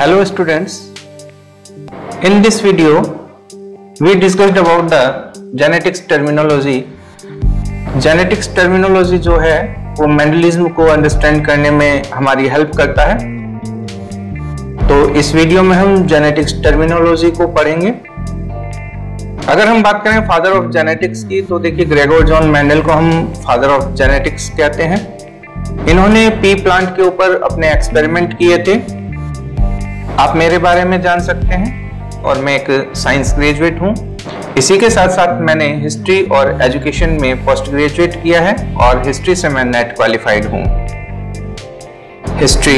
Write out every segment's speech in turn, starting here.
Hello students. In this video, we discussed about the genetics terminology. Genetics terminology जो है वो Mendelism को understand करने में हमारी हेल्प करता है तो इस वीडियो में हम जेनेटिक्स टर्मिनोलॉजी को पढ़ेंगे अगर हम बात करें फादर ऑफ़ जेनेटिक्स की तो देखिए ग्रेगोर जॉन मैंडल को हम फादर ऑफ़ जेनेटिक्स कहते हैं इन्होंने पी प्लांट के ऊपर अपने एक्सपेरिमेंट किए थे आप मेरे बारे में जान सकते हैं और मैं एक साइंस ग्रेजुएट हूँ। इसी के साथ साथ मैंने हिस्ट्री और एजुकेशन में पोस्ट ग्रेजुएट किया है और हिस्ट्री से मैं नेट क्वालिफाइड हूँ। History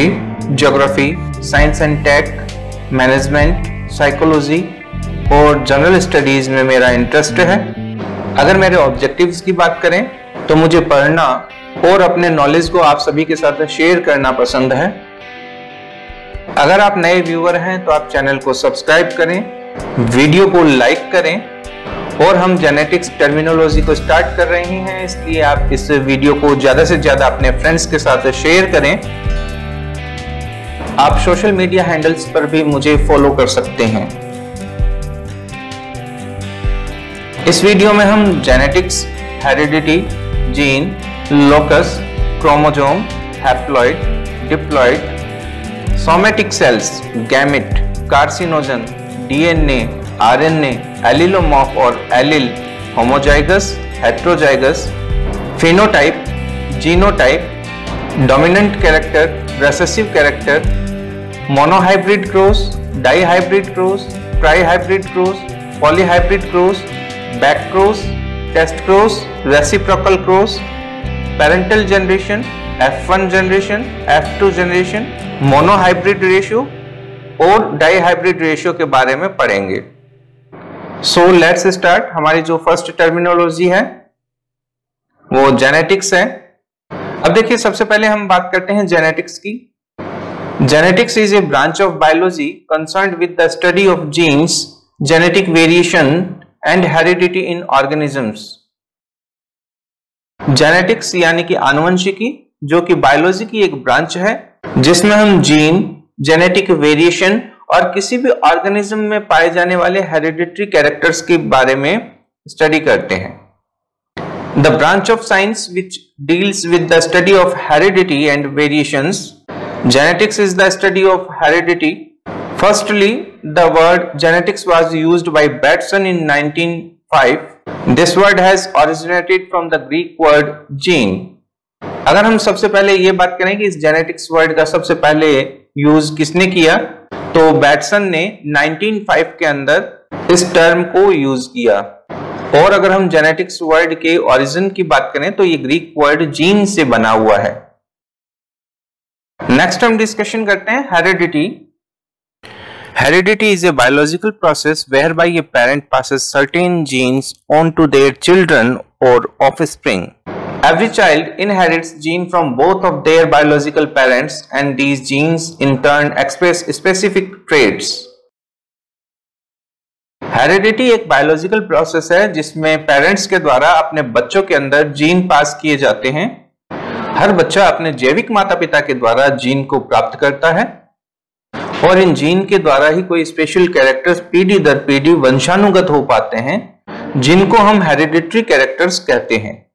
geography science and tech management psychology और जनरल स्टडीज़ में मेरा इंटरेस्ट है। अगर मेरे ऑब्जेक्टिव्स की बात करें तो मुझे पढ़ना और अपने नॉलेज को आप सभी के साथ शेयर करना पसंद है। अगर आप नए व्यूअर हैं तो आप चैनल को सब्सक्राइब करें, वीडियो को लाइक करें, और हम जेनेटिक्स टर्मिनोलॉजी को स्टार्ट कर रहे हैं, इसलिए आप इस वीडियो को ज़्यादा से ज़्यादा अपने फ्रेंड्स के साथ शेयर करें। आप सोशल मीडिया हैंडल्स पर भी मुझे फॉलो कर सकते हैं। इस वीडियो में हम genetics heredity gene locus chromosome haploid diploid somatic cells gamete carcinogen DNA RNA allelomorph और allele homozygous heterozygous phenotype genotype dominant character recessive character monohybrid cross dihybrid cross trihybrid cross polyhybrid cross back cross test cross reciprocal cross parental generation F1 generation F2 generation monohybrid ratio और dihybrid ratio के बारे में पढ़ेंगे। So let's start हमारी जो first terminology है, वो genetics है। अब देखिए, सबसे पहले हम बात करते हैं जेनेटिक्स की। Genetics is a branch of biology concern with the study of genes genetic variation and heredity in organisms genetics यानी कि आनुवंशिकी जो कि बायोलॉजी की एक ब्रांच है, जिसमें हम जीन जेनेटिक वेरिएशन और किसी भी ऑर्गेनिज्म में पाए जाने वाले हेरिडिटरी कैरेक्टर्स के बारे में स्टडी करते हैं। The branch of science which deals with the study of heredity and variation genetics is the study of heredity firstly the word genetics was use by Bateson in 1905. Five this word has originated from the Greek word gene अगर हम सबसे पहले ये बात करें कि इस genetics word का सबसे पहले यूज़ किसने किया तो बैटसन ने 1905 के अंदर इस टर्म को यूज़ किया। और अगर हम जेनेटिक्स वर्ड के ओरिजिन की बात करें तो ये ग्रीक वर्ड जीन से बना हुआ है। नेक्स्ट हम डिस्कशन करते हैं heredity Heredity is a biological process whereby a parent passes certain genes on to their children or offspring. Every child inherits gene from both of their biological parents and these genes, in turn, express specific traits. Heredity एक biological process है, जिसमें parents के द्वारा अपने बच्चों के अंदर gene पास किए जाते हैं। हर बच्चा अपने जैविक माता पिता के द्वारा जीन को प्राप्त करता है। और इन जीन के द्वारा ही कोई स्पेशल कैरेक्टर्स पीढ़ी दर पीढ़ी वंशानुगत हो पाते हैं, जिनको हम हेरिडिटरी कैरेक्टर्स कहते हैं।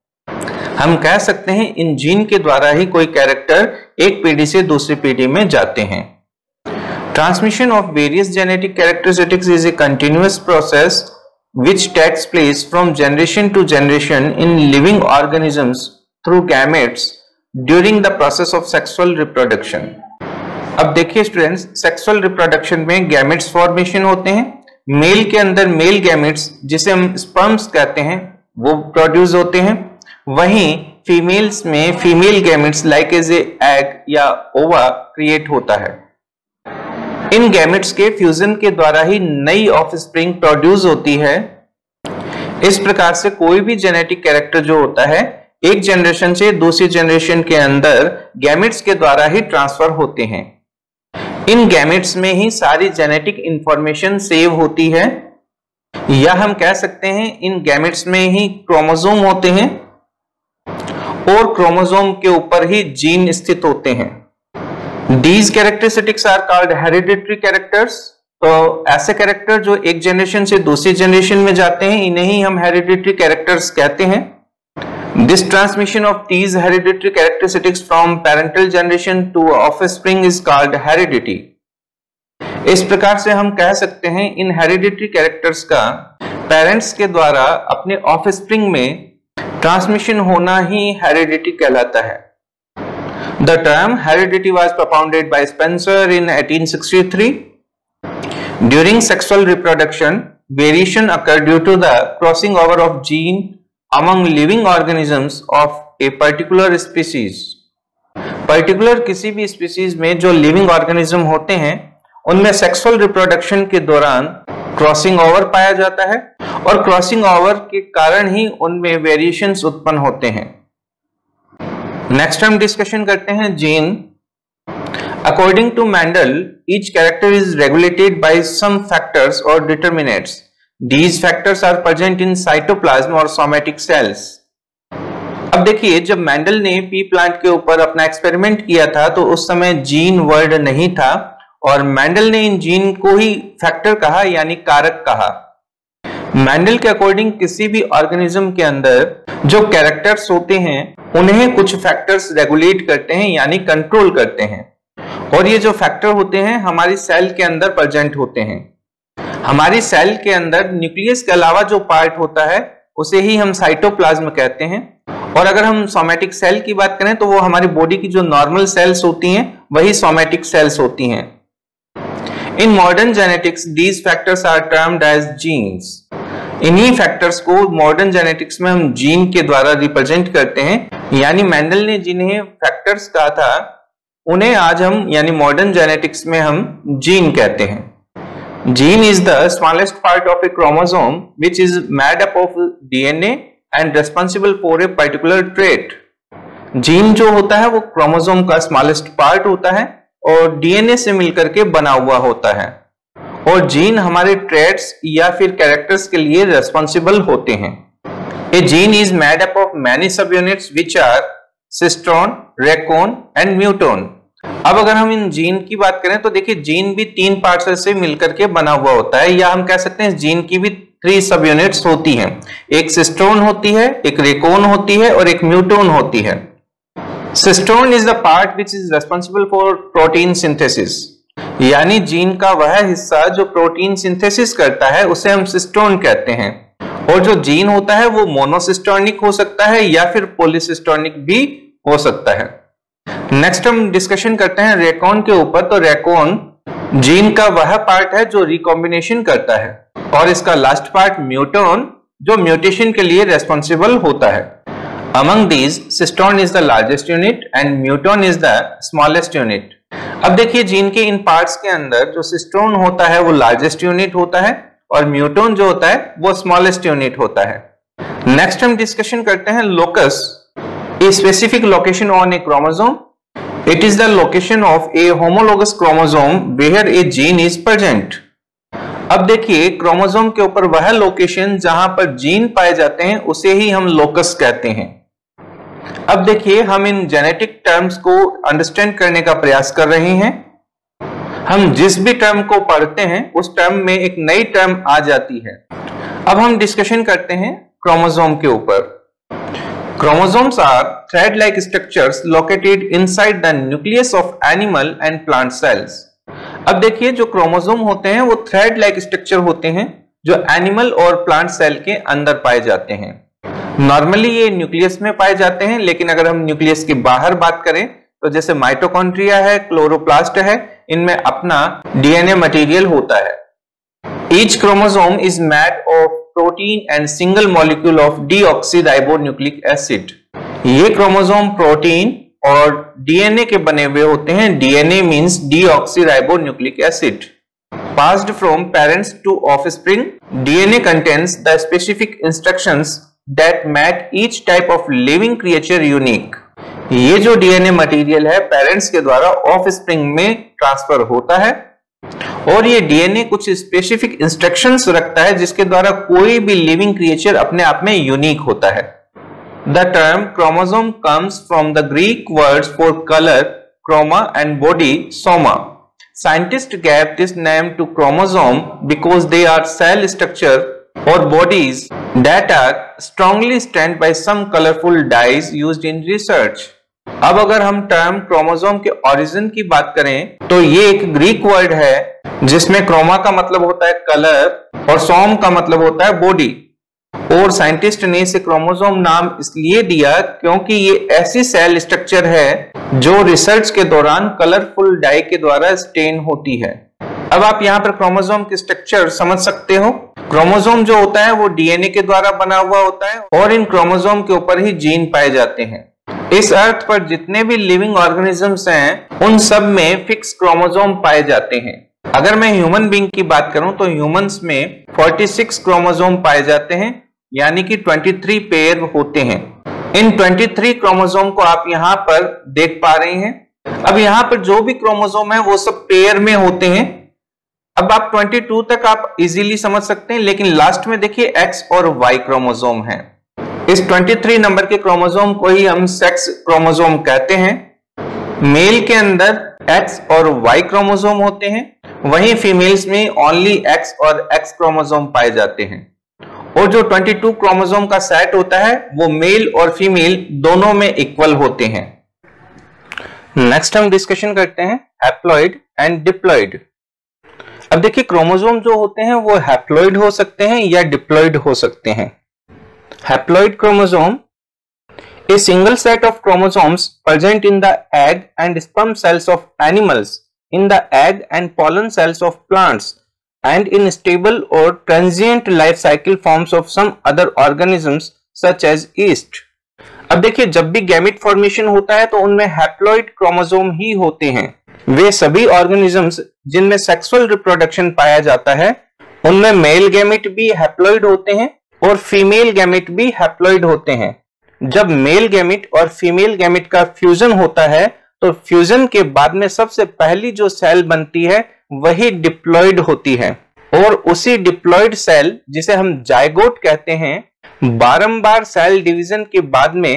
हम कह सकते हैं इन जीन के द्वारा ही कोई कैरेक्टर एक पीढ़ी से दूसरी पीढ़ी में जाते हैं। Transmission of various genetic characteristics is a continuous process which takes place from generation to generation in living organisms through gametes during the process of sexual reproduction अब देखिए स्टूडेंट्स सेक्सुअल रिप्रोडक्शन में गैमेट्स फॉर्मेशन होते हैं। Male के अंदर male gametes जिसे हम sperms कहते हैं, वो प्रोड्यूस होते हैं। वहीं फीमेल्स में female gametes like as egg या ओवा क्रिएट होता है। इन गैमेट्स के फ्यूजन के द्वारा ही नई ऑफ़ स्प्रिंग प्रोड्यूस होती है। इस प्रकार से कोई भी जेनेटिक कैरेक्टर जो होता है, एक जनरेशन से दूसरी जनरेशन के अंदर गैमेट्स के द्वारा ही ट्रांसफ़र होते हैं। इन गैमेट्स में ही सारी जेनेटिक इंफॉर्मेशन सेव होती है। या हम कह सकते हैं, इन गैमेट्स में ही क्रोमोजोम होते हैं। और क्रोमोसोम के ऊपर ही जीन स्थित होते हैं। These characteristics are called hereditary characters. तो ऐसे कैरेक्टर जो एक जनरेशन से दूसरी जनरेशन में जाते हैं, इन्हें ही हम हेरिडिटरी कैरेक्टर्स कहते हैं। This transmission of these hereditary characteristics from parental generation to offspring is called heredity इस प्रकार से हम कह सकते हैं इन हेरिडिटरी कैरेक्टर्स का पेरेंट्स के द्वारा अपने ऑफ़ स्प्रिंग में ट्रांसमिशन होना ही हेरिडिटी कहलाता है। The term heredity was propounded by Spencer in 1863 during sexual reproduction variation occur due to the crossing over of gene among living organisms of a particular species particular किसी भी species में जो living organism होते हैं, उनमें sexual reproduction के दौरान crossing over पाया जाता है और क्रॉसिंग ओवर के कारण ही उनमें वेरिएशन उत्पन्न होते हैं। नेक्स्ट हम डिस्कशन करते हैं gene according to Mendel each character is regulated by some और determinants these factors are present in cytoplasm और सोमेटिक सेल्स अब देखिए, जब मैंडल ने पी प्लांट के ऊपर अपना एक्सपेरिमेंट किया था तो उस समय जीन वर्ड नहीं था। और मैंडल ने इन जीन को ही फैक्टर कहा, यानी कारक कहा। मैंडल के अकॉर्डिंग किसी भी ऑर्गेनिज्म के अंदर जो कैरेक्टर्स होते हैं, उन्हें कुछ फैक्टर्स रेगुलेट करते हैं, यानी कंट्रोल करते हैं। और ये जो फैक्टर होते हैं, हमारी सेल के अंदर प्रेजेंट होते हैं। हमारी सेल के अंदर न्यूक्लियस के अलावा जो पार्ट होता है, उसे ही हम साइटोप्लाज्म कहते हैं। और अगर हम सोमेटिक सेल की बात करें तो वो हमारी बॉडी की जो नॉर्मल सेल्स होती हैं, वही सोमेटिक सेल्स होती हैं। In modern genetics these factors are termed as genes इन्हीं फैक्टर्स को मॉडर्न जेनेटिक्स में हम जीन के द्वारा रिप्रेजेंट करते हैं। यानी मैंडल ने जिन्हें फैक्टर्स कहा था, उन्हें आज हम, यानी मॉडर्न जेनेटिक्स में हम जीन कहते हैं। Gene is the smallest part of a chromosome which is made up of DNA and responsible for a particular trait gene जो होता है, वो क्रोमोसोम का स्मॉलेस्ट पार्ट होता है। और डीएनए से मिलकर के बना हुआ होता है। और जीन हमारे ट्रेड्स या फिर कैरेक्टर्स के लिए रेस्पॉन्सिबल होते हैं। A gene is made up of many subunits which are cistron recon and muton अब अगर हम इन जीन की बात करें तो देखिए जीन भी तीन पार्ट्स से मिलकर के बना हुआ होता है, या हम कह सकते हैं जीन की भी थ्री सब यूनिट्स होती हैं। एक सिस्टोन होती है, एक रेकोन होती है और एक म्यूटोन होती है। Cistron is the part which is responsible for protein synthesis यानी जीन का वह हिस्सा जो प्रोटीन सिंथेसिस करता है, उसे हम सिस्टोन कहते हैं। और जो जीन होता है, वो मोनोसिस्टोनिक हो सकता है या फिर पोलिसिस्टोनिक भी हो सकता है। नेक्स्ट हम डिस्कशन करते हैं रेकॉन के ऊपर। तो रेकॉन जीन का वह पार्ट है जो रिकॉम्बिनेशन करता है। और इसका लास्ट पार्ट म्यूटोन जो म्यूटेशन के लिए रेस्पॉन्सिबल होता है। Among these cistron is the largest unit and muton is the smallest unit अब देखिए जीन के इन पार्ट्स के अंदर जो सिस्टोन होता है, वो लार्जेस्ट यूनिट होता है और म्यूटोन जो होता है, वो स्मॉलेस्ट यूनिट होता है नेक्स्ट हम डिस्कशन करते हैं locus a specific location on a chromosome. It is the location of a homologous chromosome where a gene is present. अब देखिए क्रोमोसोम के ऊपर वह लोकेशन जहाँ पर जीन पाए जाते हैं, उसे ही हम लोकस कहते हैं अब देखिए हम इन जेनेटिक टर्म्स को अंडरस्टैंड करने का प्रयास कर रहे हैं। हम जिस भी टर्म को पढ़ते हैं, उस टर्म में एक नई टर्म आ जाती है। अब हम डिस्कशन करते हैं क्रोमोसोम के ऊपर। Chromosomes are thread-like structures located inside the nucleus of animal and plant cells अब देखिए जो क्रोमोसोम होते हैं, वो थ्रेड लाइक स्ट्रक्चर होते हैं, जो एनिमल और प्लांट सेल के अंदर पाए जाते हैं। नॉर्मली ये न्यूक्लियस में पाए जाते हैं, लेकिन अगर हम न्यूक्लियस के बाहर बात करें तो जैसे माइटोकॉन्ट्रिया है क्लोरोप्लास्ट है, इनमें अपना डीएनए मटेरियल होता है। Each chromosome is made of protein and single molecule of deoxyribonucleic acid ये क्रोमोसोम प्रोटीन और डीएनए के बने हुए होते हैं। DNA means deoxyribonucleic acid passed from parents to offspring dna contains the specific instructions that make each type of living creature unique ये जो DNA material है पेरेंट्स के द्वारा ऑफ़ स्प्रिंग में ट्रांसफ़र होता है। और ये डीएनए कुछ स्पेसिफिक इंस्ट्रक्शंस रखता है, जिसके द्वारा कोई भी लिविंग क्रिएचर अपने आप में यूनिक होता है। The term chromosome comes from the Greek word for colour chroma and body soma scientist gave this name to chromosome because they are cell structure और bodies that are strongly stained by some colorful dyes used in research. अब अगर हम term chromosome के origin की बात करें तो ये एक ग्रीक वर्ड है, जिसमें क्रोमा का मतलब होता है कलर और सोम का मतलब होता है बॉडी और साइंटिस्ट ने इसे क्रोमोसोम नाम इसलिए दिया क्योंकि ये ऐसी सेल स्ट्रक्चर है, जो रिसर्च के दौरान कलरफुल डाई के द्वारा स्टेन होती है अब आप यहाँ पर क्रोमोसोम के स्ट्रक्चर समझ सकते हो। क्रोमोसोम जो होता है, वो डीएनए के द्वारा बना हुआ होता है और इन क्रोमोसोम के ऊपर ही जीन पाए जाते हैं। इस अर्थ पर जितने भी लिविंग ऑर्गेनिजम्स हैं, उन सब में फिक्स क्रोमोसोम पाए जाते हैं। अगर मैं ह्यूमन बींग की बात करूँ तो ह्यूमंस में 46 क्रोमोजोम पाए जाते हैं, यानी कि 23 पेयर होते हैं। इन 23 क्रोमोजोम को आप यहाँ पर देख पा रहे हैं। अब यहाँ पर जो भी क्रोमोजोम है, वो सब पेयर में होते हैं। अब आप 22 तक आप इजीली समझ सकते हैं, लेकिन लास्ट में देखिए एक्स और वाई क्रोमोजोम है। इस 23 नंबर के क्रोमोजोम को ही हम सेक्स क्रोमोजोम कहते हैं। मेल के अंदर एक्स और वाई क्रोमोजोम होते हैं। वहीं फीमेल्स में ओनली एक्स और एक्स क्रोमोजोम पाए जाते हैं। और जो 22 क्रोमोजोम का सेट होता है, वो मेल और फीमेल दोनों में इक्वल होते हैं। नेक्स्ट हम डिस्कशन करते हैं हैप्लॉइड एंड डिप्लॉइड अब देखिए क्रोमोसोम जो होते हैं वो हैप्लॉइड हो सकते हैं या डिप्लॉइड हो सकते हैं haploid chromosome a single set of chromosomes present in the egg and sperm cells of animals in the egg and pollen cells of plants and in stable or transient life cycle forms of some other organisms, such as yeast. अब देखिए जब भी gamete formation होता है तो उनमें haploid chromosome ही होते हैं वे सभी ऑर्गेनिजम्स जिनमें सेक्सुअल रिप्रोडक्शन पाया जाता है, उनमें मेल गैमिट भी हैप्लॉइड होते हैं और फीमेल गैमिट भी हैप्लॉइड होते हैं। जब मेल गैमिट और फीमेल गैमिट का फ्यूजन होता है तो फ्यूजन के बाद में सबसे पहली जो सेल बनती है, वही डिप्लॉयड होती है। और उसी डिप्लॉयड सेल जिसे हम जायगोट कहते हैं, बारंबार सेल डिवीज़न के बाद में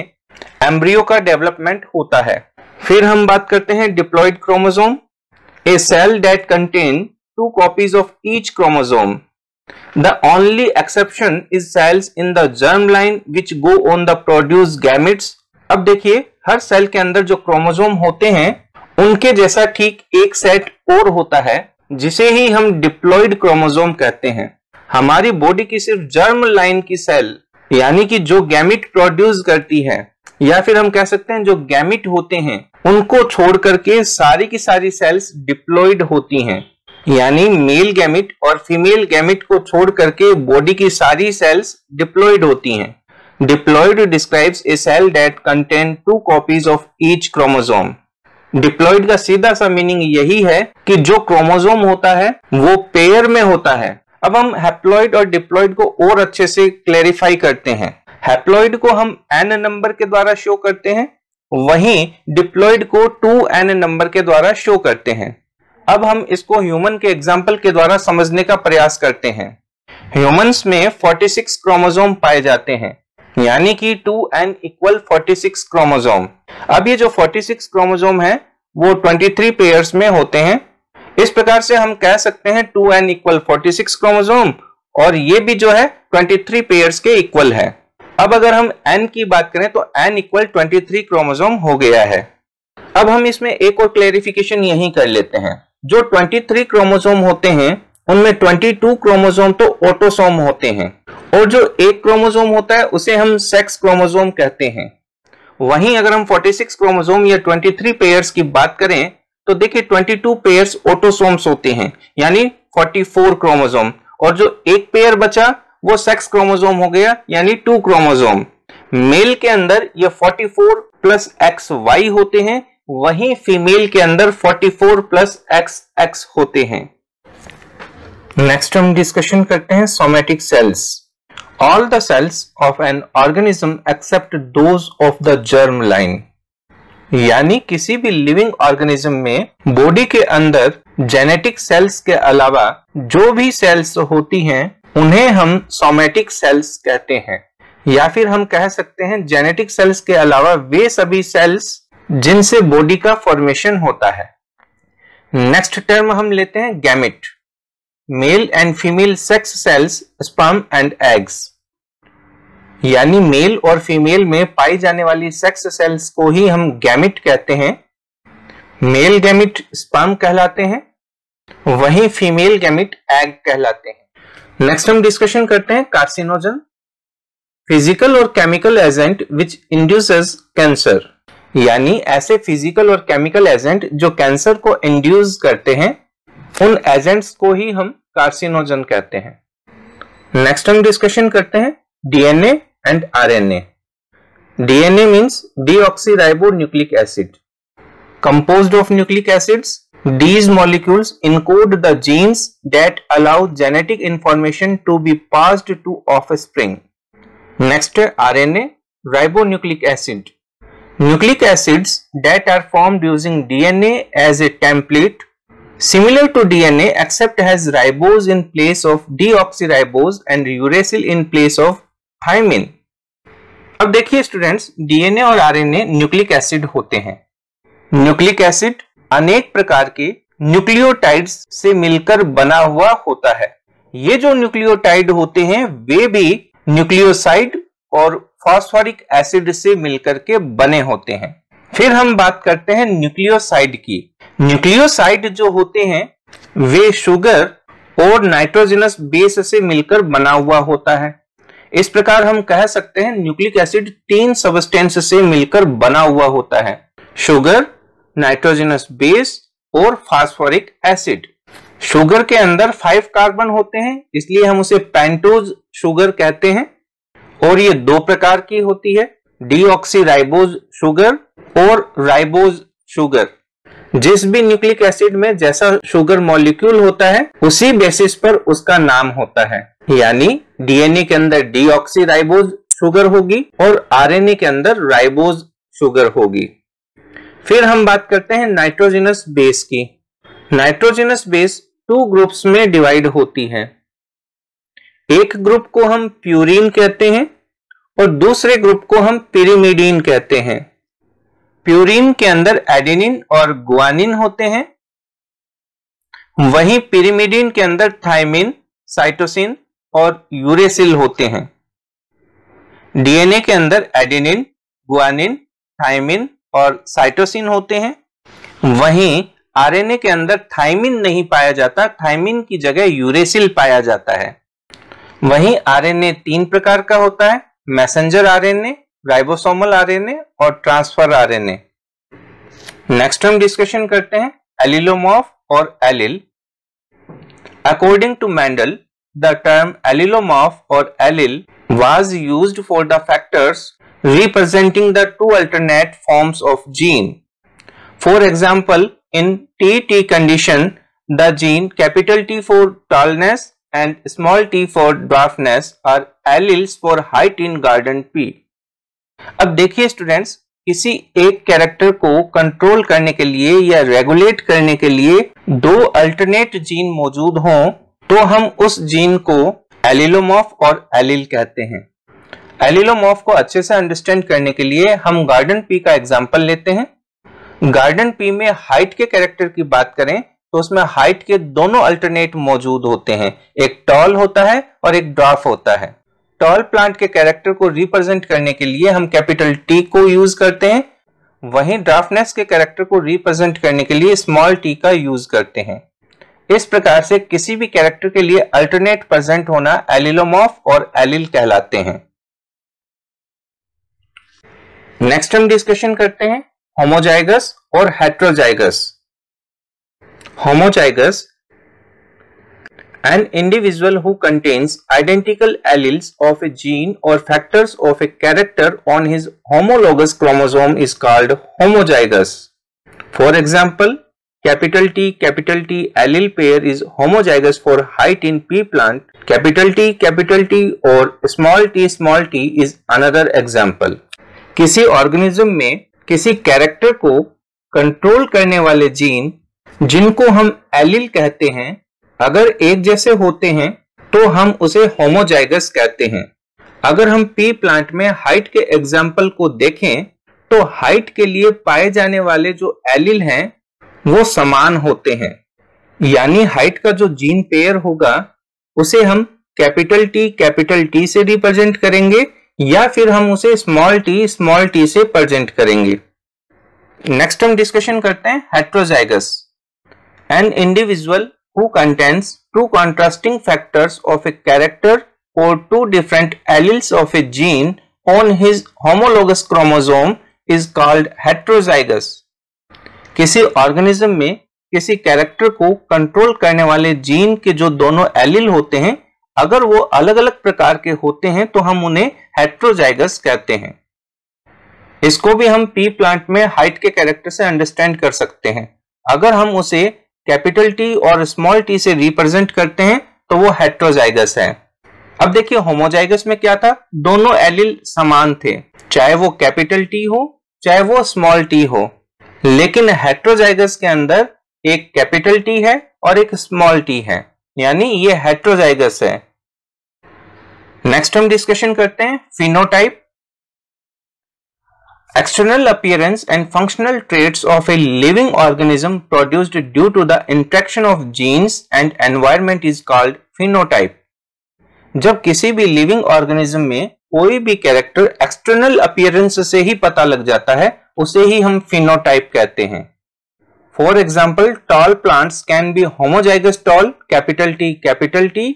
एम्ब्रियो का डेवलपमेंट होता है। फिर हम बात करते हैं diploid chromosome a cell that contain two copies of each chromosome the only exception is cells in the germ line which go on the produce gametes अब देखिए, हर सेल के अंदर जो क्रोमोसोम होते हैं, उनके जैसा ठीक एक सेट और होता है, जिसे ही हम डिप्लॉइड क्रोमोसोम कहते हैं। हमारी बॉडी की सिर्फ़ जर्म लाइन की सेल यानी कि जो गैमिट प्रोड्यूस करती है, या फिर हम कह सकते हैं जो गैमिट होते हैं उनको छोड़ करके सारी की सारी सेल्स डिप्लॉइड होती हैं। यानी मेल गैमिट और फीमेल गैमिट को छोड़ करके बॉडी की सारी सेल्स डिप्लॉइड होती हैं। Diploid describes a cell that contain two copies of each chromosome diploid का सीधा सा मीनिंग यही है कि जो क्रोमोसोम होता है, वो पेयर में होता है। अब हम हैप्लॉइड और डिप्लॉइड को और अच्छे से क्लेरिफाई करते हैं। हैप्लॉइड को हम एन नंबर के द्वारा शो करते हैं। वहीं डिप्लॉइड को टू एन नंबर के द्वारा शो करते हैं। अब हम इसको ह्यूमन के एग्ज़ाम्पल के द्वारा समझने का प्रयास करते हैं। ह्यूमंस में 46 क्रोमोसोम पाए जाते हैं। यानी कि टू एन इक्वल 46 क्रोमोसोम अब ये जो 46 क्रोमोसोम है, वो 23 पेयर्स में होते हैं। इस प्रकार से हम कह सकते हैं two n equal forty chromosome और ये भी जो है 23 पेयर्स के इक्वल है। अब अगर हम एन की बात करें तो n equal twenty three chromosome हो गया है। अब हम इसमें एक और क्लेरिफिकेशन यही कर लेते हैं। जो 23 क्रोमोसोम होते हैं, उनमें 22 क्रोमोसोम तो ऑटोसोम होते हैं। और जो एक क्रोमोसोम होता है, उसे हम सेक्स क्रोमोसोम कहते हैं। वहीं अगर हम 46 क्रोमोसोम या 23 पेयर्स की बात करें तो देखिए 22 पेयर्स ऑटोसोम्स होते हैं, यानी 44 क्रोमोसोम और जो एक पेयर बचा वो सेक्स क्रोमोजोम हो गया, यानी टू क्रोमोजोम मेल के अंदर ये 44 प्लस एक्स वाई होते हैं, वहीं फीमेल के अंदर 44 प्लस एक्स एक्स होते हैं। नेक्स्ट हम डिस्कशन करते हैं somatic cells all the cells of an organism except those of the germ line यानी किसी भी लिविंग ऑर्गेनिज्म में बॉडी के अंदर जेनेटिक सेल्स के अलावा जो भी सेल्स होती हैं उन्हें हम सोमेटिक सेल्स कहते हैं। या फिर हम कह सकते हैं जेनेटिक सेल्स के अलावा वे सभी सेल्स जिनसे बॉडी का फॉर्मेशन होता है। नेक्स्ट टर्म हम लेते हैं gamete male and female sex cells sperm and eggs यानी मेल और फीमेल में पाई जाने वाली सेक्स सेल्स को ही हम गैमिट कहते हैं। मेल गैमिट स्पर्म कहलाते हैं। वहीं फीमेल गैमिट एग कहलाते हैं। नेक्स्ट हम डिस्कशन करते हैं कार्सिनोजन फ़िज़िकल और chemical agent which induces cancer यानी ऐसे फ़िज़िकल और केमिकल एजेंट जो कैंसर को इंड्यूस करते हैं, उन एजेंट्स को ही हम कार्सिनोजन कहते हैं. नेक्स्ट हम डिस्कशन करते हैं DNA and RNA DNA means deoxyribo nucleic acid composed of nucleic acids these molecules encode the genes that allow genetic information to be passed to offspring next rna ribonucleic acid nucleic acids that are formed using dna as a template similar to dna except has ribose in place of deoxyribose and uracil in place of thymine अब देखिए students DNA और RNA nucleic acid होते हैं nucleic acid अनेक प्रकार के nucleotides से मिलकर बना हुआ होता है। ये जो न्यूक्लियोटाइड होते हैं, वे भी न्यूक्लियोसाइड और फॉस्फोरिक एसिड से मिलकर के बने होते हैं। फिर हम बात करते हैं न्यूक्लियोसाइड की। न्यूक्लियोसाइड जो होते हैं, वे शुगर और नाइट्रोजनस बेस से मिलकर बना हुआ होता है। इस प्रकार हम कह सकते हैं न्यूक्लिक एसिड तीन सबस्टेंस से मिलकर बना हुआ होता है। शुगर नाइट्रोजनस बेस और फास्फोरिक एसिड। शुगर के अंदर फाइव कार्बन होते हैं, इसलिए हम उसे पेंटोज शुगर कहते हैं। और ये दो प्रकार की होती है डीऑक्सीराइबोज शुगर और राइबोज शुगर जिस भी न्यूक्लिक एसिड में जैसा शुगर मॉलिक्यूल होता है, उसी बेसिस पर उसका नाम होता है। यानी डीएनए के अंदर डीऑक्सीराइबोज शुगर होगी और आरएनए के अंदर राइबोज शुगर होगी। फिर हम बात करते हैं नाइट्रोजिनस बेस की। नाइट्रोजिनस बेस टू ग्रुप्स में डिवाइड होती है। एक ग्रुप को हम प्यूरिन कहते हैं और दूसरे ग्रुप को हम पिरीमिडीन कहते हैं। प्यूरिन के अंदर एडेनिन और गुआनिन होते हैं। वहीं पिरीमिडीन के अंदर थाइमिन साइटोसिन और यूरेसिल होते हैं। डीएनए के अंदर एडेनिन गुआनिन थाइमिन और साइटोसिन होते हैं, वहीं आरएनए के अंदर थाइमिन नहीं पाया जाता थाइमिन की जगह यूरेसिल पाया जाता है। वहीं आरएनए तीन प्रकार का होता है मैसेंजर आरएनए राइबोसोमल आरएनए और ट्रांसफ़र आरएनए। नेक्स्ट हम डिस्कशन करते हैं एलिलोमॉफ और allele according to Mendel the term allelomorph और allele was used for the factors representing the two alternate forms of gene. For example, in TT condition, the gene capital T for tallness and small t for dwarfness are alleles for height in garden P. अब देखिए students किसी एक character को control करने के लिए या regulate करने के लिए दो अल्टरनेट जीन मौजूद हों तो हम उस जीन को एलिलोमॉफ और एलिल कहते हैं एलिलोमॉफ को अच्छे से अंडरस्टैंड करने के लिए हम गार्डन पी का एग्ज़ाम्पल लेते हैं। गार्डन पी में हाइट के कैरेक्टर की बात करें तो उसमें हाइट के दोनों अल्टरनेट मौजूद होते हैं। एक टॉल होता है और एक ड्राफ होता है। टॉल प्लांट के कैरेक्टर को रिप्रेजेंट करने के लिए हम कैपिटल टी को यूज़ करते हैं। वहीं ड्राफ्टनेस के कैरेक्टर को रिप्रेजेंट करने के लिए स्मॉल टी का यूज़ करते हैं। इस प्रकार से किसी भी कैरेक्टर के लिए अल्टरनेट प्रेजेंट होना एलिलोमॉफ और एलिल कहलाते हैं। नेक्स्ट हम डिस्कशन करते हैं होमोजाइगस और heterozygous homozygous an individual who contains identical alleles of a gene और factors of a character on his homologous chromosome is called homozygous for example capital T capital T allele pair is homozygous for height in pea plant capital T capital T और small T small T is another example किसी organism में किसी character को control करने वाले gene जिनको हम allele कहते हैं, अगर एक जैसे होते हैं तो हम उसे होमोजाइगस कहते हैं। अगर हम पी प्लांट में हाइट के एग्ज़ाम्पल को देखें तो हाइट के लिए पाए जाने वाले जो एलिल हैं, वो समान होते हैं। यानी हाइट का जो जीन पेयर होगा, उसे हम कैपिटल टी कैपिटल टी से रिप्रेजेंट करेंगे। या फिर हम उसे स्मॉल टी स्मॉल टी से प्रेजेंट करेंगे। नेक्स्ट हम डिस्कशन करते हैं heterozygous an individual who contains two contrasting factors of a character और two different alleles of a gene on his homologous chromosome is called heterozygous किसी organism में किसी character को कंट्रोल करने वाले जीन के जो दोनों एलिल होते हैं अगर वो अलग अलग प्रकार के होते हैं तो हम उन्हें हेट्रोजाइगस कहते हैं। इसको भी हम पी प्लांट में हाइट के कैरेक्टर से अंडरस्टैंड कर सकते हैं। अगर हम उसे कैपिटल टी और स्मॉल टी से रिप्रेजेंट करते हैं तो वो हेट्रोजाइगस है। अब देखिए होमोजाइगस में क्या था? दोनों एलिल समान थे। चाहे वो कैपिटल टी हो, चाहे वो स्मॉल टी हो। लेकिन हेट्रोजाइगस के अंदर एक कैपिटल टी है और एक स्मॉल टी है। यानी ये हेट्रोजाइगस है। नेक्स्ट हम डिस्कशन करते हैं phenotype external appearance and functional traits of a living organism produced due to the interaction of genes and environment is called phenotype जब किसी भी लिविंग ऑर्गेनिज्म में कोई भी कैरेक्टर एक्सटर्नल अपियरेंस से ही पता लग जाता है उसे ही हम फिनोटाइप कहते हैं। For example tall plants can be homozygous tall, capital T, capital T,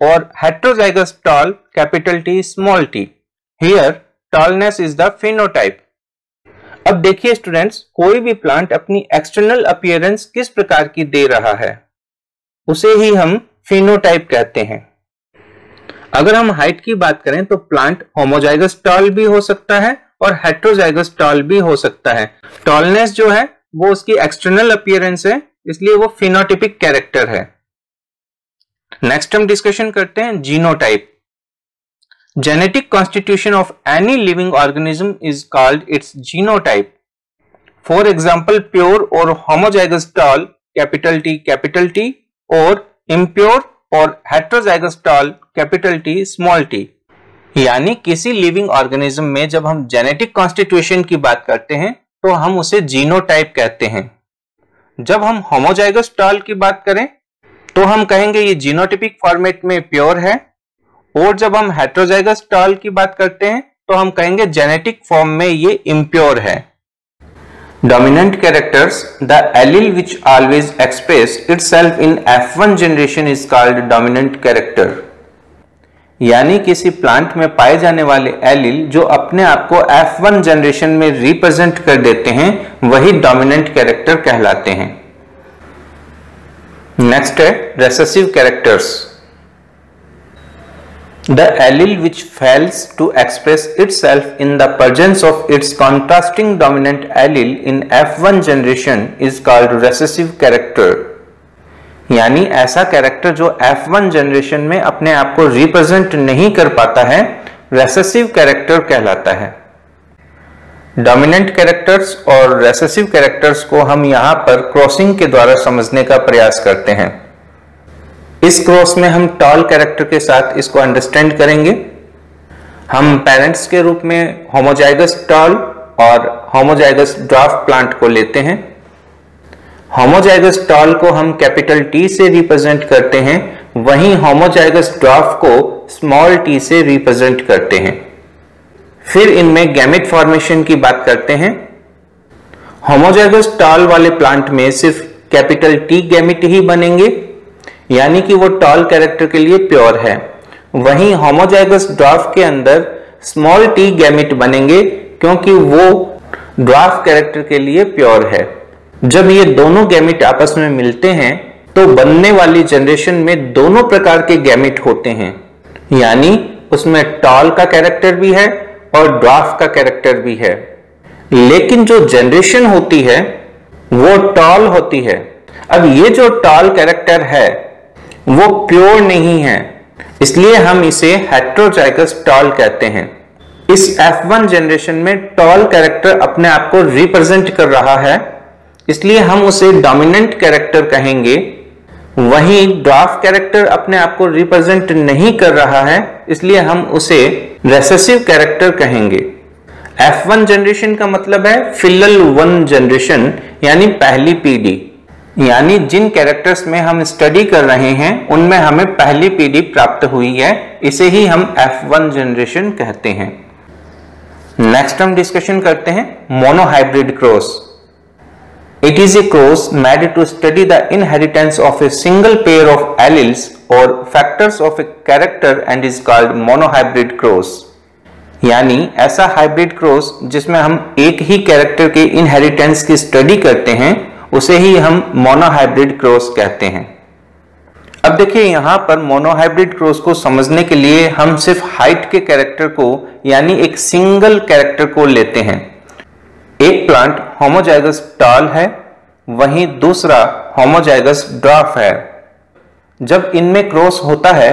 or heterozygous tall, capital T, small t. Here, tallness is the phenotype. अब देखिए स्टूडेंट्स कोई भी प्लांट अपनी एक्सटर्नल अपियरेंस किस प्रकार की दे रहा है उसे ही हम फिनोटाइप कहते हैं अगर हम हाइट की बात करें तो प्लांट होमोजाइगस टॉल भी हो सकता है और हेट्रोजाइगस टॉल भी हो सकता है टॉलनेस जो है वो उसकी एक्सटर्नल अपियरेंस है इसलिए वो फिनोटिपिक कैरेक्टर है नेक्स्ट हम डिस्कशन करते हैं genotype genetic constitution of any living organism is called its genotype for example pure और homozygous tall capital T capital T और इम्प्योर और heterozygous tall capital T small T यानी किसी living organism में जब हम जेनेटिक कॉन्स्टिट्यूशन की बात करते हैं तो हम उसे जीनोटाइप कहते हैं। जब हम होमोजाइगस टॉल की बात करें तो हम कहेंगे ये जीनोटिपिक फॉर्मेट में प्योर है। और जब हम हेट्रोजाइगस टॉल की बात करते हैं तो हम कहेंगे जेनेटिक फॉर्म में ये इम्प्योर है। Dominant characters the allele which always express itself in F one generation is called dominant character यानी किसी प्लांट में पाए जाने वाले एलिल जो अपने आप को F1 जनरेशन में रिप्रेजेंट कर देते हैं, वही डोमिनेंट कैरेक्टर कहलाते हैं। नेक्स्ट है recessive characters the allele which fails to express itself in the presence of its contrasting dominant allele in F1 generation is called recessive character यानी ऐसा कैरेक्टर जो F1 जनरेशन में अपने आप को रिप्रेजेंट नहीं कर पाता है रेसेसिव कैरेक्टर कहलाता है। डोमिनेंट कैरेक्टर्स और रेसेसिव कैरेक्टर्स को हम यहाँ पर क्रॉसिंग के द्वारा समझने का प्रयास करते हैं। इस क्रॉस में हम टॉल कैरेक्टर के साथ इसको अंडरस्टैंड करेंगे। हम पेरेंट्स के रूप में होमोजाइगस टॉल और होमोजाइगस ड्राफ्ट प्लांट को लेते हैं। होमोजाइगस टॉल को हम कैपिटल टी से रिप्रेजेंट करते हैं, वहीं होमोजाइगस ड्वार्फ को स्मॉल टी से रिप्रेजेंट करते हैं। फिर इनमें गैमिट फॉर्मेशन की बात करते हैं। होमोजाइगस टॉल वाले प्लांट में सिर्फ़ कैपिटल टी गैमिट ही बनेंगे, यानी कि वो टॉल कैरेक्टर के लिए प्योर है। वहीं होमोजाइगस ड्वार्फ के अंदर स्मॉल टी गैमिट बनेंगे, क्योंकि वो ड्राफ कैरेक्टर के लिए प्योर है। जब ये दोनों गैमिट आपस में मिलते हैं तो बनने वाली जनरेशन में दोनों प्रकार के गैमिट होते हैं, यानी उसमें टॉल का कैरेक्टर भी है और ड्राफ्ट का कैरेक्टर भी है। लेकिन जो जनरेशन होती है, वो टॉल होती है। अब ये जो टॉल कैरेक्टर है, वो प्योर नहीं है। इसलिए हम इसे हेट्रोजाइगस टॉल कहते हैं। इस F1 जनरेशन में टॉल कैरेक्टर अपने आप को रिप्रेजेंट कर रहा है। इसलिए हम उसे डोमिनेंट कैरेक्टर कहेंगे। वहीं ड्राफ्ट कैरेक्टर अपने आप को रिप्रेजेंट नहीं कर रहा है, इसलिए हम उसे रेसेसिव कैरेक्टर कहेंगे। F1 जनरेशन का मतलब है फिलल वन जनरेशन यानी पहली पीढ़ी। यानी जिन कैरेक्टर्स में हम स्टडी कर रहे हैं, उनमें हमें पहली पीढ़ी प्राप्त हुई है, इसे ही हम F1 जनरेशन कहते हैं। नेक्स्ट हम डिस्कशन करते हैं monohybrid cross it is a cross made to study the inheritance of a single pair of alleles और factors of a character and is called monohybrid cross यानी ऐसा हाइब्रिड क्रॉस जिसमें हम एक ही कैरेक्टर के इनहेरिटेंस की स्टडी करते हैं, उसे ही हम मोनोहाइब्रिड क्रॉस कहते हैं। अब देखिए यहाँ पर मोनोहाइब्रिड क्रॉस को समझने के लिए हम सिर्फ़ हाइट के कैरेक्टर को, यानी एक सिंगल कैरेक्टर को लेते हैं। एक प्लांट होमोजाइगस टॉल है, वहीं दूसरा होमोजाइगस ड्राफ है। जब इनमें क्रॉस होता है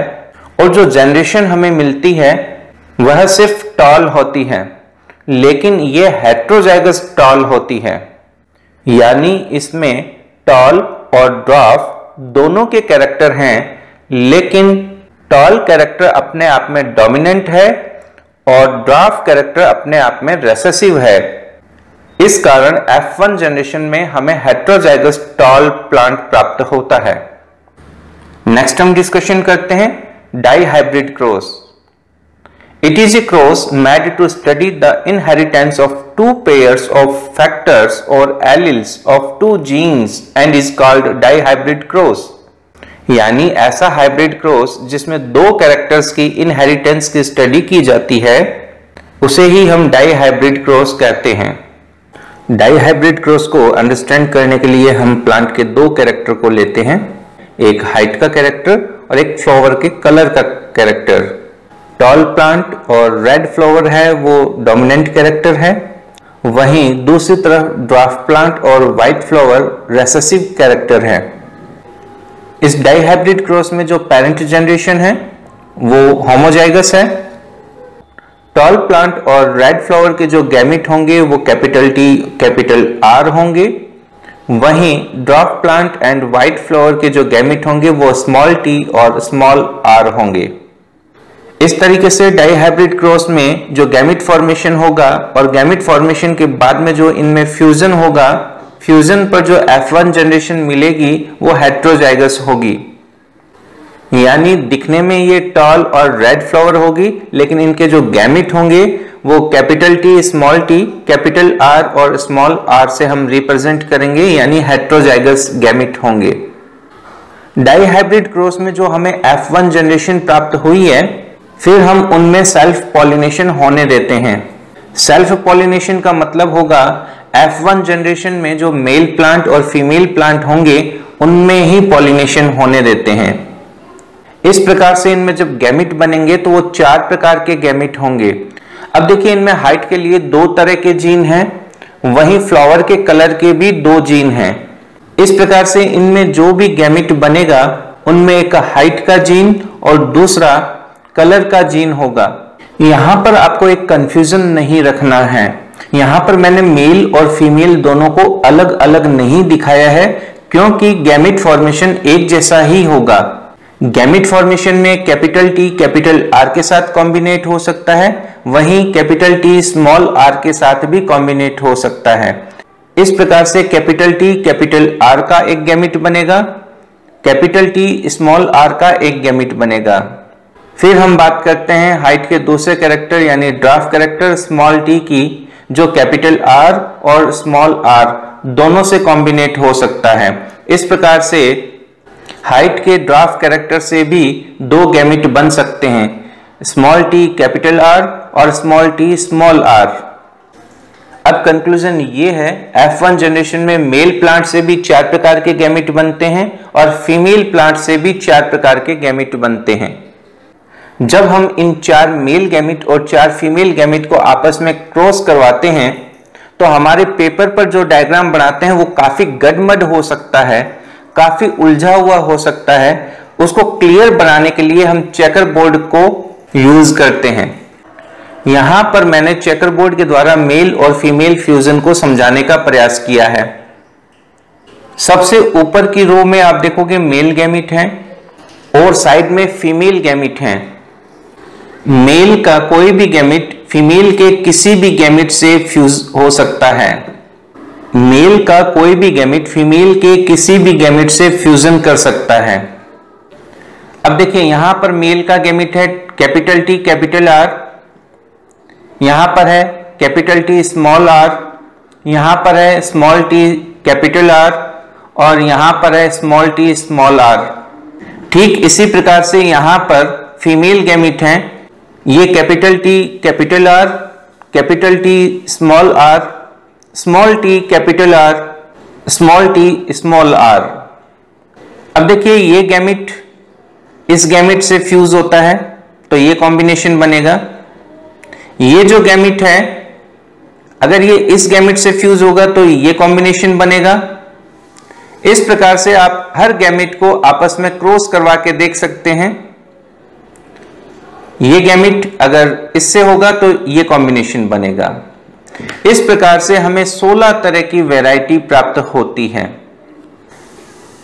और जो जनरेशन हमें मिलती है, वह सिर्फ़ टॉल होती है, लेकिन यह हेट्रोजाइगस टॉल होती है। यानी इसमें टॉल और ड्राफ दोनों के कैरेक्टर हैं, लेकिन टॉल कैरेक्टर अपने आप में डोमिनेंट है और ड्राफ कैरेक्टर अपने आप में रेसेसिव है। इस कारण F1 जनरेशन में हमें हेट्रोजाइगस टॉल प्लांट प्राप्त होता है। नेक्स्ट हम डिस्कशन करते हैं dihybrid cross It is a cross made to study the inheritance of two pairs of factors or alleles of two genes and is called dihybrid cross. यानी ऐसा hybrid cross जिसमें दो कैरेक्टर्स की inheritance की study की जाती है, उसे ही हम डाई हाइब्रिड क्रॉस कहते हैं। डाई हाइब्रिड क्रॉस को अंडरस्टैंड करने के लिए हम प्लांट के दो कैरेक्टर को लेते हैं। एक हाइट का कैरेक्टर और एक फ्लावर के कलर का कैरेक्टर टॉल प्लांट और रेड फ्लावर है, वो डोमिनेंट कैरेक्टर है। वहीं दूसरी तरफ़ ड्राफ्ट प्लांट और व्हाइट फ्लावर रेसेसिव कैरेक्टर है। इस डाइहाइब्रिड क्रॉस में जो पेरेंट जनरेशन है, वो होमोजाइगस है। टॉल प्लांट और रेड फ्लावर के जो गैमिट होंगे, वो कैपिटल टी कैपिटल आर होंगे। वहीं dwarf plant and white flower के जो गैमिट होंगे, वो स्मॉल टी और स्मॉल आर होंगे। इस तरीके से डाईहाइब्रिड क्रॉस में जो गैमिट फॉर्मेशन होगा और गैमिट फॉर्मेशन के बाद में जो इनमें फ्यूजन होगा फ्यूजन पर जो F1 जनरेशन मिलेगी, वो हेट्रोजाइगस होगी। यानी दिखने में ये टॉल और रेड फ्लावर होगी, लेकिन इनके जो गैमिट होंगे, वो capital T small T capital R और स्मॉल आर से हम रिप्रेजेंट करेंगे, यानी हेट्रोजाइगस गैमिट होंगे। डाईहाइब्रिड क्रॉस में जो हमें F1 जनरेशन प्राप्त हुई है, फिर हम उनमें सेल्फ पॉलिनेशन होने देते हैं। सेल्फ पॉलिनेशन का मतलब होगा F1 जनरेशन में जो मेल प्लांट और फीमेल प्लांट होंगे, उनमें ही पॉलिनेशन होने देते हैं। इस प्रकार से इनमें जब गैमिट बनेंगे तो वो चार प्रकार के गैमिट होंगे। अब देखिए इनमें हाइट के लिए दो तरह के जीन हैं, वहीं फ्लावर के कलर के भी दो जीन हैं। इस प्रकार से इनमें जो भी गैमिट बनेगा, उनमें एक हाइट का जीन और दूसरा कलर का जीन होगा। यहाँ पर आपको एक कंफ्यूजन नहीं रखना है। यहाँ पर मैंने मेल और फीमेल दोनों को अलग अलग नहीं दिखाया है, क्योंकि गैमिट फॉर्मेशन एक जैसा ही होगा। गैमिट फॉर्मेशन में कैपिटल टी कैपिटल आर के साथ कॉम्बिनेट हो सकता है। वहीं कैपिटल टी स्मॉल आर के साथ भी कॉम्बिनेट हो सकता है। इस प्रकार से कैपिटल टी कैपिटल आर का एक गैमिट बनेगा। कैपिटल टी स्मॉल आर का एक गैमिट बनेगा। फिर हम बात करते हैं हाइट के दूसरे कैरेक्टर यानी ड्राफ्ट कैरेक्टर स्मॉल टी की, जो कैपिटल आर और स्मॉल आर दोनों से कॉम्बिनेट हो सकता है। इस प्रकार से हाइट के ड्राफ्ट कैरेक्टर से भी दो गैमिट बन सकते हैं। स्मॉल टी कैपिटल आर और स्मॉल टी स्मॉल आर। अब कंक्लूजन ये है F1 जनरेशन में मेल प्लांट से भी चार प्रकार के गैमिट बनते हैं और फीमेल प्लांट से भी चार प्रकार के गैमिट बनते हैं। जब हम इन चार मेल गैमिट और चार फीमेल गैमिट को आपस में क्रॉस करवाते हैं तो हमारे पेपर पर जो डायग्राम बनाते हैं, वो काफ़ी गडमड हो सकता है। काफ़ी उलझा हुआ हो सकता है। उसको क्लियर बनाने के लिए हम चेकर बोर्ड को यूज़ करते हैं। यहाँ पर मैंने चेकर बोर्ड के द्वारा मेल और फीमेल फ्यूजन को समझाने का प्रयास किया है। सबसे ऊपर की रो में आप देखोगे मेल गैमिट हैं और साइड में फीमेल गैमिट हैं। मेल का कोई भी गैमिट फीमेल के किसी भी गैमिट से फ्यूज हो सकता है। मेल का कोई भी गैमिट फीमेल के किसी भी गैमिट से फ्यूजन कर सकता है। अब देखिए, यहाँ पर मेल का गैमिट है कैपिटल टी कैपिटल आर यहाँ पर है कैपिटल टी स्मॉल आर यहाँ पर है स्मॉल टी कैपिटल आर और यहाँ पर है स्मॉल टी स्मॉल आर ठीक इसी प्रकार से यहाँ पर फीमेल गैमिट हैं। ये capital T capital R capital T small R small T capital R small T small R अब देखिए, ये गैमिट इस गैमिट से फ्यूज होता है तो ये कॉम्बिनेशन बनेगा। ये जो गैमिट है, अगर ये इस गैमिट से फ्यूज होगा तो ये कॉम्बिनेशन बनेगा। इस प्रकार से आप हर गैमिट को आपस में क्रॉस करवा के देख सकते हैं। ये गैमिट अगर इससे होगा तो ये कॉम्बिनेशन बनेगा। इस प्रकार से हमें 16 तरह की वैरायटी प्राप्त होती है।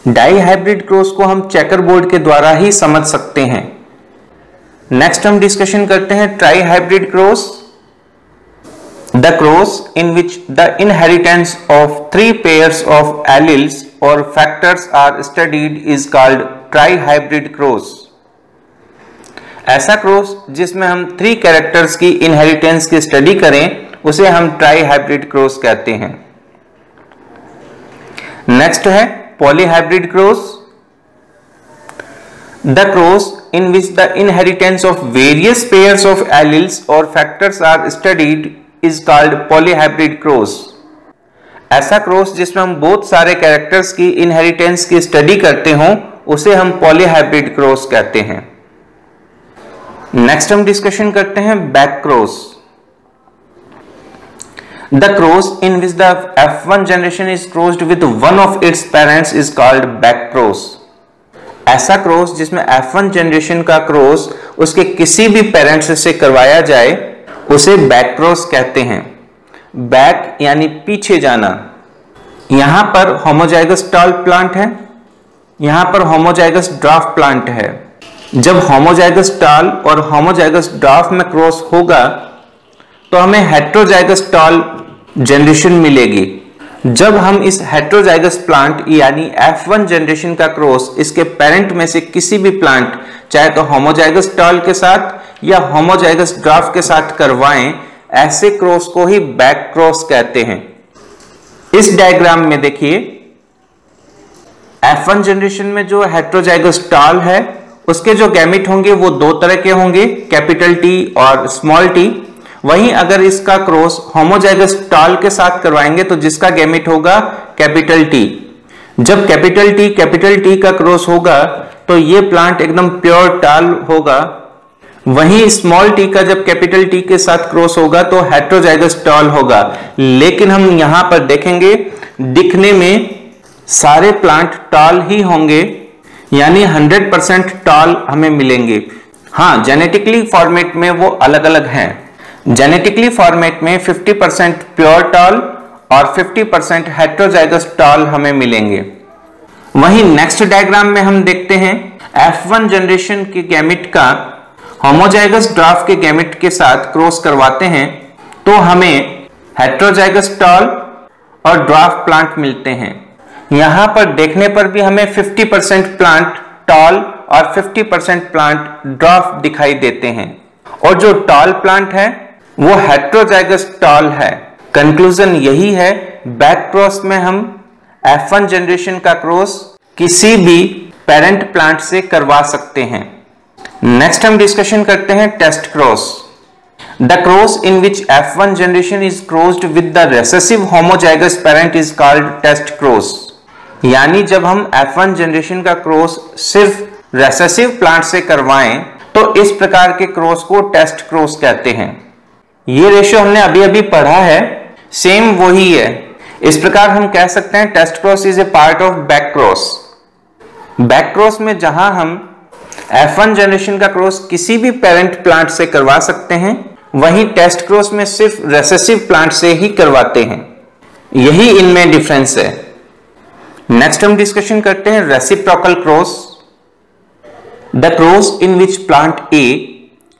डाई हाइब्रिड क्रॉस को हम चेकर बोर्ड के द्वारा ही समझ सकते हैं। नेक्स्ट हम डिस्कशन करते हैं trihybrid cross the cross in which the inheritance of three pairs of alleles or factors are studied is called trihybrid cross ऐसा क्रॉस जिसमें हम थ्री कैरेक्टर्स की इनहेरिटेंस की स्टडी करें उसे हम ट्राई हाइब्रिड क्रॉस कहते हैं। नेक्स्ट है polyhybrid cross the cross in which the inheritance of various pairs of alleles or factors are studied is called polyhybrid cross ऐसा क्रॉस जिसमें हम बहुत सारे कैरेक्टर्स की इनहेरिटेंस की स्टडी करते हो, उसे हम पॉलीहाइब्रिड क्रॉस कहते हैं। नेक्स्ट हम डिस्कशन करते हैं back cross the cross in which the F1 generation is crossed with one of its parents is called back cross ऐसा क्रॉस जिसमें F1 जनरेशन का क्रॉस उसके किसी भी पेरेंट्स से करवाया जाए, उसे बैक क्रॉस कहते हैं। बैक यानी पीछे जाना। यहाँ पर होमोजाइगस टॉल प्लांट है। यहाँ पर होमोजाइगस ड्राफ्ट प्लांट है। जब होमोजाइगस टॉल और होमोजाइगस ड्राफ्ट में क्रॉस होगा तो हमें हेट्रोजाइगस टॉल जनरेशन मिलेगी। जब हम इस हेट्रोजाइगस प्लांट यानी F1 जनरेशन का क्रॉस इसके पेरेंट में से किसी भी प्लांट चाहे तो होमोजाइगस टॉल के साथ या होमोजाइगस ड्राफ्ट के साथ करवाएँ, ऐसे क्रॉस को ही बैक क्रॉस कहते हैं। इस डायग्राम में देखिए F1 जनरेशन में जो हेट्रोजाइगस टॉल है, उसके जो गैमिट होंगे वो दो तरह के होंगे कैपिटल टी और स्मॉल टी वहीं अगर इसका क्रॉस होमोजाइगस टॉल के साथ करवाएँगे तो जिसका गैमिट होगा कैपिटल टी। जब कैपिटल टी कैपिटल टी का क्रॉस होगा तो ये प्लांट एकदम प्योर टाल होगा। वहीं स्मॉल टी का जब कैपिटल टी के साथ क्रॉस होगा तो हेट्रोजाइगस टॉल होगा। लेकिन हम यहाँ पर देखेंगे, दिखने में सारे प्लांट टॉल ही होंगे, यानी 100 परसेंट टॉल हमें मिलेंगे। हाँ जेनेटिकली फॉर्मेट में वो अलग अलग हैं। जेनेटिकली फॉर्मेट में 50 परसेंट प्योर टॉल और 50 परसेंट हेट्रोजाइगस टॉल हमें मिलेंगे। वहीं नेक्स्ट डायग्राम में हम देखते हैं F1 जनरेशन के गैमिट का होमोजाइगस ड्राफ्ट के गैमेट के साथ क्रॉस करवाते हैं तो हमें हेट्रोजाइगस टॉल और ड्राफ प्लांट मिलते हैं। यहाँ पर देखने पर भी हमें 50 परसेंट प्लांट टॉल और 50 परसेंट प्लांट ड्राफ्ट दिखाई देते हैं। और जो टॉल प्लांट है वो हेट्रोजाइगस टॉल है। कंक्लूजन यही है बैक क्रॉस में हम F1 जनरेशन का क्रॉस किसी भी पेरेंट प्लांट से करवा सकते हैं। नेक्स्ट हम डिस्कशन करते हैं test cross the cross in which F1 generation is crossed with the recessive homozygous parent is called test cross यानी जब हम F1 जनरेशन का क्रॉस सिर्फ़ रेसेसिव प्लांट से करवाएँ तो इस प्रकार के क्रॉस को टेस्ट क्रॉस कहते हैं। ये रेशियो हमने अभी अभी पढ़ा है सेम वही है। इस प्रकार हम कह सकते हैं test cross is a part of back cross back cross में जहाँ हम F1 जनरेशन का क्रॉस किसी भी पेरेंट प्लांट से करवा सकते हैं, वहीं टेस्ट क्रॉस में सिर्फ़ रेसेसिव प्लांट से ही करवाते हैं। यही इनमें डिफरेंस है। नेक्स्ट हम डिस्कशन करते हैं reciprocal cross the cross in which plant A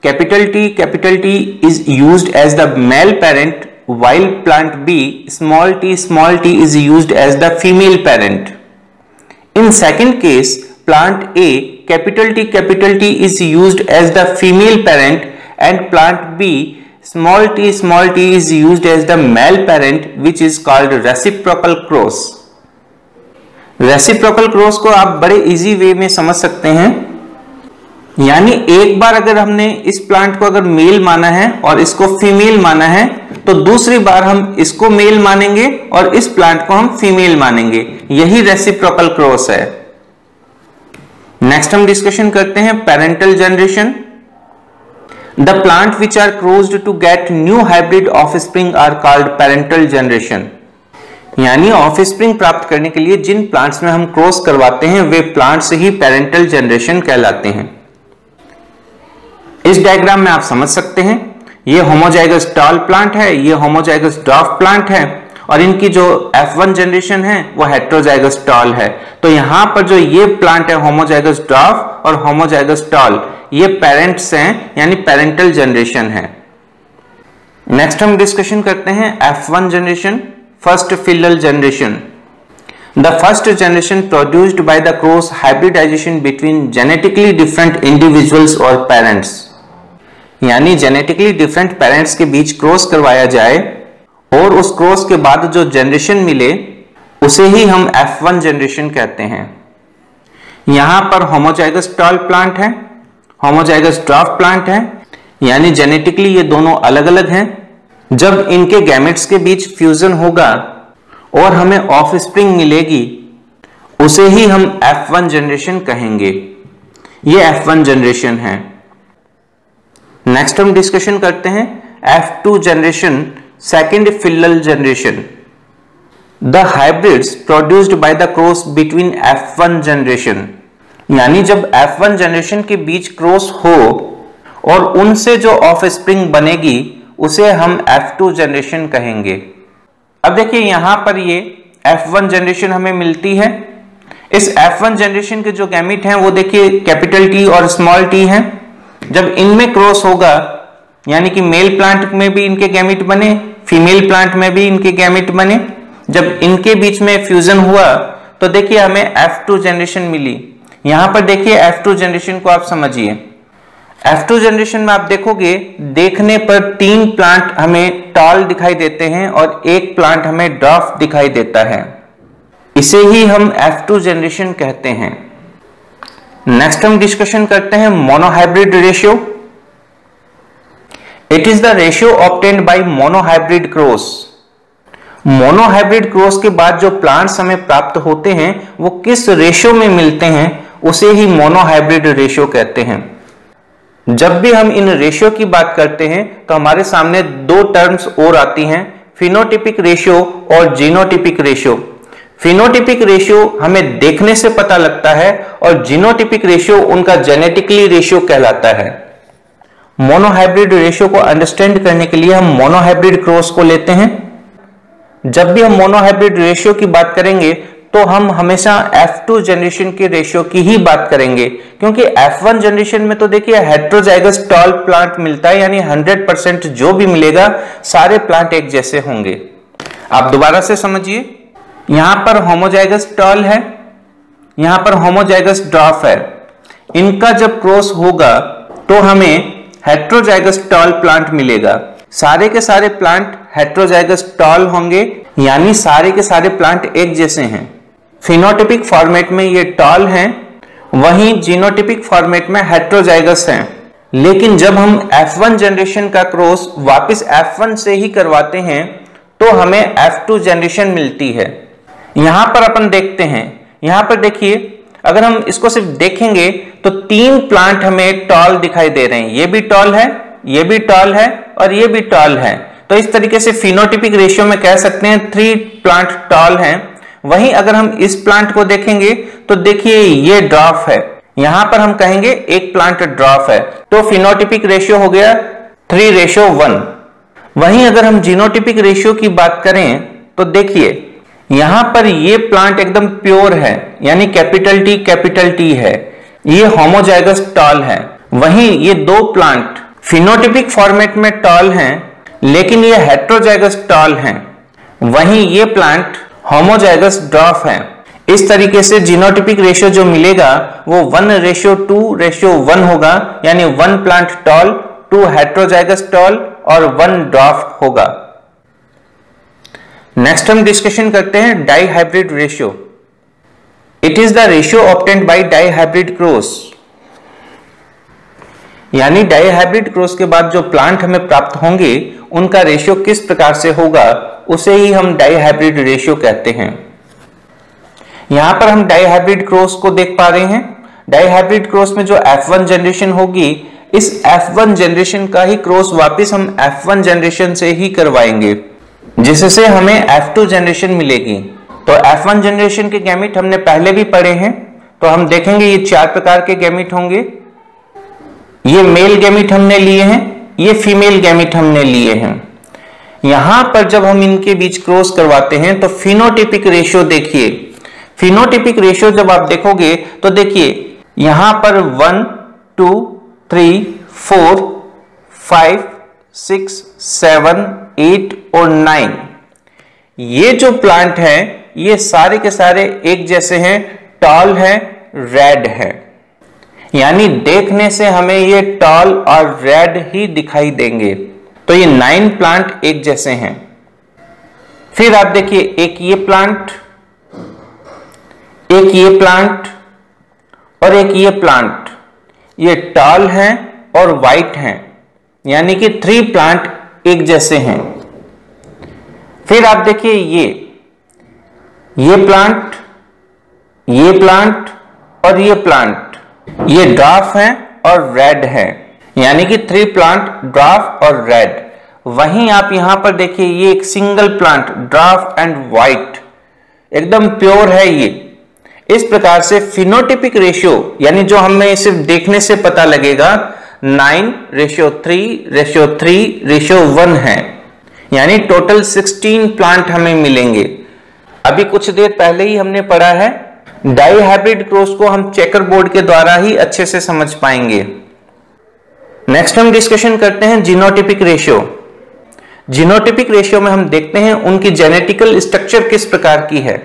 capital T capital T is use as the male parent while plant B small T small T is use as the female parent in second case plant A capital T capital T is use as the female parent and plant B small T small T is use as the male parent which is called reciprocal cross reciprocal cross को आप बड़े easy वे में समझ सकते हैं। यानी एक बार अगर हमने इस प्लांट को अगर मेल माना है और इसको फीमेल माना है तो दूसरी बार हम इसको मेल मानेंगे और इस प्लांट को हम फीमेल मानेंगे। यही रेसिप्रोकल क्रॉस है। नेक्स्ट हम डिस्कशन करते हैं parental generation the plant which are crossed to get new hybrid offspring are called parental generation यानी ऑफ़ स्प्रिंग प्राप्त करने के लिए जिन प्लांट्स में हम क्रॉस करवाते हैं, वे प्लांट्स ही पेरेंटल जनरेशन कहलाते हैं। इस डायग्राम में आप समझ सकते हैं, ये होमोजाइगस टॉल प्लांट है, ये होमोजाइगस डॉफ प्लांट है, और इनकी जो F1 जनरेशन है, वो हेट्रोजाइगस टॉल है तो यहाँ पर जो ये प्लांट है होमोजाइगस डॉफ और होमोजाइगस टॉल ये पेरेंट्स हैं, यानी पेरेंटल जनरेशन है नेक्स्ट हम डिस्कशन करते हैं F1 generation first filial generation. The first generation produced by the cross hybridization between genetically different individuals or parents. यानी जेनेटिकली डिफरेंट पेरेंट्स के बीच क्रॉस करवाया जाए और उस क्रॉस के बाद जो जनरेशन मिले, उसे ही हम F1 जनरेशन कहते हैं। यहाँ पर होमोजाइगस टॉल प्लांट है होमोजाइगस ड्राफ्ट प्लांट है, यानी जेनेटिकली ये दोनों अलग अलग हैं। जब इनके गैमेट्स के बीच फ्यूजन होगा और हमें ऑफ़ स्प्रिंग मिलेगी, उसे ही हम F1 जनरेशन कहेंगे। ये F1 जनरेशन है। नेक्स्ट हम डिस्कशन करते हैं F2 generation second filial generation the hybrids produced by the cross between F1 generation यानी जब F1 जनरेशन के बीच क्रॉस हो और उनसे जो ऑफ़ स्प्रिंग बनेगी, उसे हम F2 जनरेशन कहेंगे। अब देखिए यहाँ पर ये F1 जनरेशन हमें मिलती है। इस F1 जनरेशन के जो गैमिट हैं, वो देखिए कैपिटल T और स्मॉल t हैं। जब इनमें क्रॉस होगा, यानी कि मेल प्लांट में भी इनके गैमिट बने फीमेल प्लांट में भी इनके गैमिट बने, जब इनके बीच में फ्यूजन हुआ तो देखिए हमें F2 जनरेशन मिली। यहाँ पर देखिए F2 जनरेशन को आप समझिए। F2 जनरेशन में आप देखोगे, देखने पर तीन प्लांट हमें टॉल दिखाई देते हैं और एक प्लांट हमें ड्राफ्ट दिखाई देता है। इसे ही हम F2 जनरेशन कहते हैं। नेक्स्ट हम डिस्कशन करते हैं monohybrid ratio it is the ratio obtained by monohybrid cross monohybrid cross के बाद जो प्लांट्स हमें प्राप्त होते हैं, वो किस रेशियो में मिलते हैं, उसे ही मोनोहाइब्रिड रेशियो कहते हैं. जब भी हम इन रेशियो की बात करते हैं तो हमारे सामने दो टर्म्स और आती हैं फिनोटिपिक रेशियो और जीनोटिपिक रेशियो फिनोटिपिक रेशियो हमें देखने से पता लगता है और जीनोटिपिक रेशियो उनका जेनेटिकली रेशियो कहलाता है। मोनोहाइब्रिड रेशियो को अंडरस्टैंड करने के लिए हम मोनोहाइब्रिड क्रॉस को लेते हैं। जब भी हम मोनोहाइब्रिड रेशियो की बात करेंगे तो हम हमेशा F2 जनरेशन के रेशियो की ही बात करेंगे। क्योंकि F1 जनरेशन में तो देखिए हेट्रोजाइगस टॉल प्लांट मिलता है, यानी 100 परसेंट जो भी मिलेगा, सारे प्लांट एक जैसे होंगे। आप दोबारा से समझिए। यहाँ पर होमोजाइगस टॉल है, यहाँ पर होमोजाइगस ड्रॉफ है। इनका जब क्रॉस होगा तो हमें हेट्रोजाइगस टॉल प्लांट मिलेगा। सारे के सारे प्लांट हेट्रोजाइगस टॉल होंगे, यानी सारे के सारे प्लांट एक जैसे हैं। फिनोटिपिक फॉर्मेट में ये टॉल हैं, वहीं जीनोटिपिक फॉर्मेट में हेट्रोजाइगस हैं। लेकिन जब हम F1 जनरेशन का क्रॉस वापस F1 से ही करवाते हैं तो हमें F2 जनरेशन मिलती है। यहाँ पर अपन देखते हैं, यहाँ पर देखिए, अगर हम इसको सिर्फ़ देखेंगे तो तीन प्लांट हमें टॉल दिखाई दे रहे हैं। ये भी टॉल है, ये भी टॉल है और ये भी टॉल है। तो इस तरीके से फिनोटिपिक रेशियो में कह सकते हैं थ्री प्लांट टॉल हैं। वहीं अगर हम इस प्लांट को देखेंगे तो देखिए ये ड्रॉफ है। यहाँ पर हम कहेंगे एक प्लांट ड्रॉफ है। तो फिनोटिपिक रेशियो हो गया थ्री रेशियो वन वहीं अगर हम जीनोटिपिक रेशियो की बात करें तो देखिए यहाँ पर ये प्लांट एकदम प्योर है, यानी कैपिटल टी कैपिटल टी है। ये होमोजाइगस टॉल है। वहीं ये दो प्लांट फिनोटिपिक फॉर्मेट में टॉल हैं, लेकिन ये हेट्रोजाइगस टॉल हैं। वहीं ये प्लांट होमोजाइगस ड्रॉफ है। इस तरीके से जीनोटिपिक रेशियो जो मिलेगा, वो one ratio two ratio one होगा, यानी one plant tall two heterozygous tall और वन ड्रॉफ होगा। नेक्स्ट हम डिस्कशन करते हैं dihybrid ratio it is the ratio obtained by dihybrid cross यानी डाई हाइब्रिड क्रॉस के बाद जो प्लांट हमें प्राप्त होंगे, उनका रेशियो किस प्रकार से होगा, उसे ही हम डाई हाइब्रिड रेशियो कहते हैं। यहाँ पर हम डाई हाइब्रिड क्रॉस को देख पा रहे हैं। डाई हाइब्रिड क्रॉस में जो F1 जनरेशन होगी, इस F1 जनरेशन का ही क्रॉस वापस हम F1 जनरेशन से ही करवाएँगे। जिससे हमें F2 जनरेशन मिलेगी। तो F1 जनरेशन के गैमिट हमने पहले भी पढ़े हैं तो हम देखेंगे ये चार प्रकार के गैमिट होंगे। ये मेल गैमिट हमने लिए हैं, ये फीमेल गैमिट हमने लिए हैं। यहाँ पर जब हम इनके बीच क्रॉस करवाते हैं तो फिनोटिपिक रेशियो देखिए। फिनोटिपिक रेशियो जब आप देखोगे तो देखिए, यहाँ पर one two three four five six seven eight और नाइन ये जो प्लांट है, ये सारे के सारे एक जैसे हैं टॉल है रेड है। यानी देखने से हमें ये टॉल और रेड ही दिखाई देंगे। तो ये नाइन प्लांट एक जैसे हैं। फिर आप देखिए, एक ये प्लांट एक ये प्लांट और एक ये प्लांट ये टॉल हैं और वाइट हैं। यानी कि थ्री प्लांट एक जैसे हैं। फिर आप देखिए ये। ये प्लांट ये प्लांट और ये प्लांट ये ड्राफ हैं और रेड हैं। यानी कि थ्री प्लांट ड्राफ और रेड वहीं आप यहाँ पर देखिए ये एक single plant dwarf and white एकदम प्योर है ये। इस प्रकार से फिनोटिपिक रेशियो यानी जो हमें सिर्फ़ देखने से पता लगेगा nine ratio three ratio three, ratio one है। यानी टोटल सिक्सटीन प्लांट हमें मिलेंगे। अभी कुछ देर पहले ही हमने पढ़ा है, डाई हाइब्रिड क्रॉस को हम चेकर बोर्ड के द्वारा ही अच्छे से समझ पाएँगे। नेक्स्ट हम डिस्कशन करते हैं जीनोटिपिक रेशियो। जीनोटिपिक रेशियो में हम देखते हैं उनकी जेनेटिकल स्ट्रक्चर किस प्रकार की है।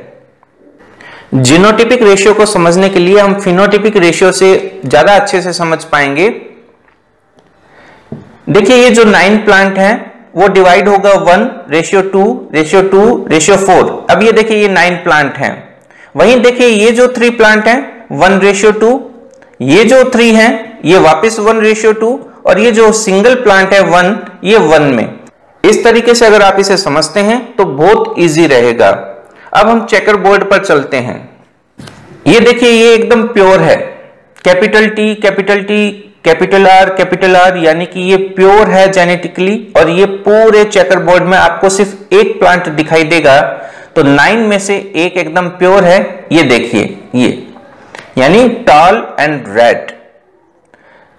जीनोटिपिक रेशियो को समझने के लिए हम फिनोटिपिक रेशियो से ज़्यादा अच्छे से समझ पाएँगे। देखिए, ये जो नाइन प्लांट है, वो डिवाइड होगा one ratio two ratio two ratio four अब ये देखिए, ये नाइन प्लांट है। वहीं देखिए, ये जो थ्री प्लांट है वन रेशियो टू ये जो थ्री है, ये वापस वन रेशियो टू और ये जो सिंगल प्लांट है वन ये वन में। इस तरीके से अगर आप इसे समझते हैं तो बहुत इजी रहेगा। अब हम चेकर बोर्ड पर चलते हैं। ये देखिए, ये एकदम प्योर है। Capital T capital T capital R capital R यानी कि ये प्योर है जेनेटिकली और ये पूरे चेकर बोर्ड में आपको सिर्फ़ एक प्लांट दिखाई देगा। तो नाइन में से एक एकदम प्योर है, ये देखिए, ये। यानी टॉल एंड रेड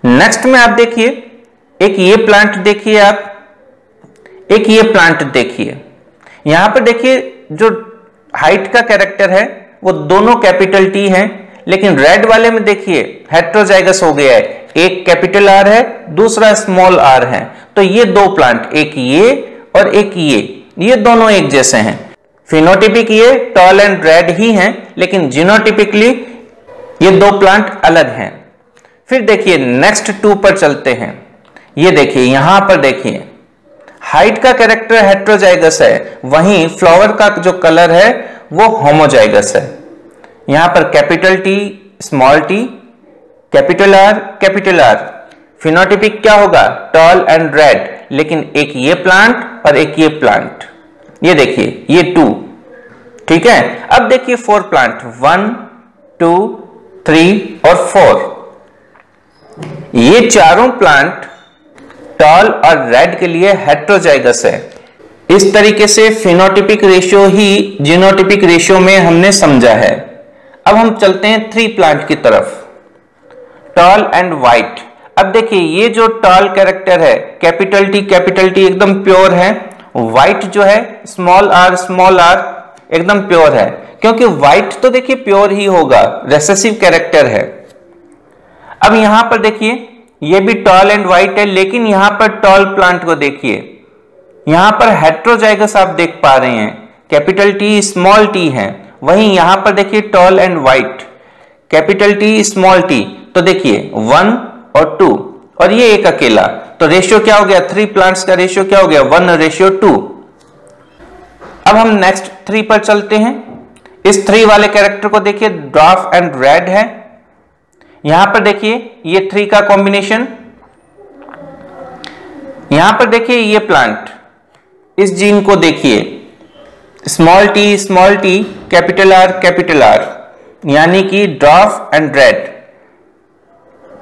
नेक्स्ट में आप देखिए, एक ये प्लांट देखिए आप, एक ये प्लांट देखिए। यहाँ पर देखिए, जो हाइट का कैरेक्टर है, वो दोनों कैपिटल टी हैं, लेकिन रेड वाले में देखिए हेट्रोजाइगस हो गया है। एक कैपिटल आर है, दूसरा स्मॉल आर है। तो ये दो प्लांट एक ये और एक ये। ये दोनों एक जैसे हैं। फिनोटिपिक ये टॉल एंड रेड ही हैं, लेकिन जिनोटिपिकली ये दो प्लांट अलग हैं। फिर देखिए नेक्स्ट टू पर चलते हैं। ये देखिए, यहाँ पर देखिए। हाइट का कैरेक्टर हेट्रोजाइगस है। वहीं फ्लावर का जो कलर है, वो होमोजाइगस है। यहाँ पर capital T small T capital R capital R. Phenotypic क्या होगा? टॉल एंड रेड लेकिन एक ये प्लांट और एक ये प्लांट ये देखिए, ये टू ठीक है? अब देखिए four plant one two three और फोर ये चारों प्लांट टॉल और रेड के लिए हेट्रोजाइगस है। इस तरीके से फिनोटिपिक रेशियो ही जीनोटिपिक रेशियो में हमने समझा है। अब हम चलते हैं थ्री प्लांट की तरफ़। टॉल एंड व्हाइट अब देखिए, ये जो टॉल कैरेक्टर है कैपिटल टी कैपिटल टी एकदम प्योर है। व्हाइट जो है स्मॉल आर स्मॉल आर एकदम प्योर है। क्योंकि व्हाइट तो देखिए प्योर ही होगा रेसेसिव कैरेक्टर है। अब यहाँ पर देखिए, ये भी टॉल एंड व्हाइट है, लेकिन यहाँ पर टॉल प्लांट को देखिए। यहाँ पर हेट्रोजाइगस आप देख पा रहे हैं। कैपिटल टी स्मॉल टी है। वहीं यहाँ पर देखिए tall and white capital T small T तो देखिए वन और टू और ये एक अकेला तो रेशियो क्या हो गया? थ्री प्लांट्स का रेशियो क्या हो गया? वन रेशियो टू अब हम नेक्स्ट थ्री पर चलते हैं। इस थ्री वाले कैरेक्टर को देखिए ड्राफ एंड रेड है। यहाँ पर देखिए, ये थ्री का कॉम्बिनेशन यहाँ पर देखिए, ये प्लांट इस जीन को देखिए small T small T capital R capital R यानी कि ड्राफ एंड रेड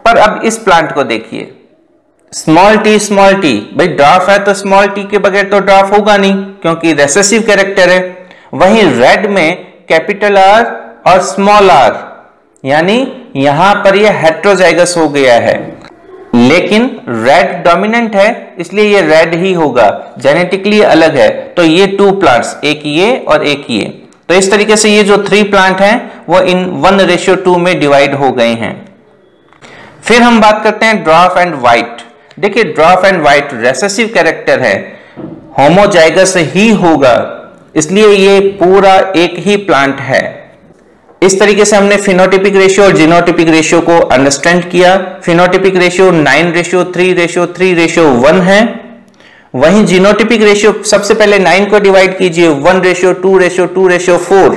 पर अब इस प्लांट को देखिए। स्मॉल टी स्मॉल टी भाई ड्राफ है तो स्मॉल टी के बगैर तो ड्राफ होगा नहीं, क्योंकि रेसेसिव कैरेक्टर है। वहीं रेड में कैपिटल आर और स्मॉल आर यानी यहाँ पर यह हेट्रोजाइगस हो गया है। लेकिन रेड डोमिनेंट है, इसलिए ये रेड ही होगा। जेनेटिकली अलग है। तो ये टू प्लांट्स एक ये और एक ये। तो इस तरीके से ये जो थ्री प्लांट हैं, वो इन वन रेशियो टू में डिवाइड हो गए हैं। फिर हम बात करते हैं ड्रॉफ एंड वाइट देखिए dwarf and white recessive character है। होमोजाइगस ही होगा। इसलिए ये पूरा एक ही प्लांट है। इस तरीके से हमने फिनोटिपिक रेशियो और जीनोटिपिक रेशियो को अंडरस्टैंड किया। Phenotypic ratio nine ratio three ratio three ratio one है। वहीं जीनोटिपिक रेशियो सबसे पहले नाइन को डिवाइड कीजिए। One ratio two ratio two ratio four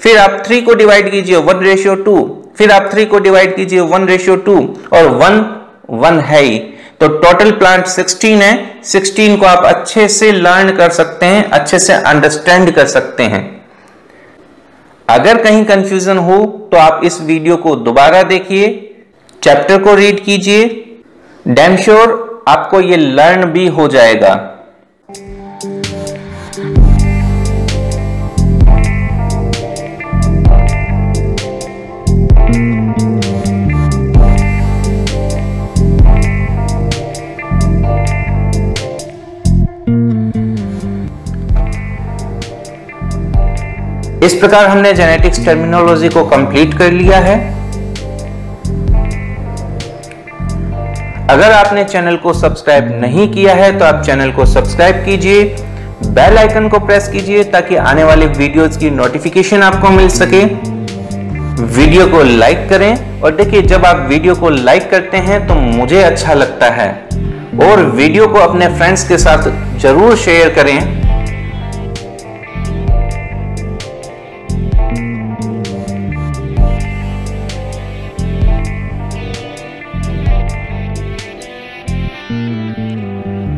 फिर आप थ्री को डिवाइड कीजिए। वन रेशियो टू फिर आप थ्री को डिवाइड कीजिए वन रेशियो टू और वन वन है ही। तो टोटल प्लांट 16 है। 16 को आप अच्छे से लर्न कर सकते हैं, अच्छे से अंडरस्टैंड कर सकते हैं। अगर कहीं कंफ्यूजन हो तो आप इस वीडियो को दोबारा देखिए चैप्टर को रीड कीजिए। डैम श्योर आपको ये लर्न भी हो जाएगा। इस प्रकार हमने जेनेटिक्स टर्मिनोलॉजी को कंप्लीट कर लिया है। अगर आपने चैनल को सब्सक्राइब नहीं किया है तो आप चैनल को सब्सक्राइब कीजिए बेल आइकन को प्रेस कीजिए, ताकि आने वाले वीडियोस की नोटिफिकेशन आपको मिल सके। वीडियो को लाइक करें और देखिए, जब आप वीडियो को लाइक करते हैं तो मुझे अच्छा लगता है। और वीडियो को अपने फ्रेंड्स के साथ ज़रूर शेयर करें।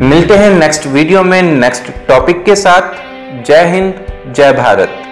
मिलते हैं नेक्स्ट वीडियो में नेक्स्ट टॉपिक के साथ। जय हिंद जय भारत।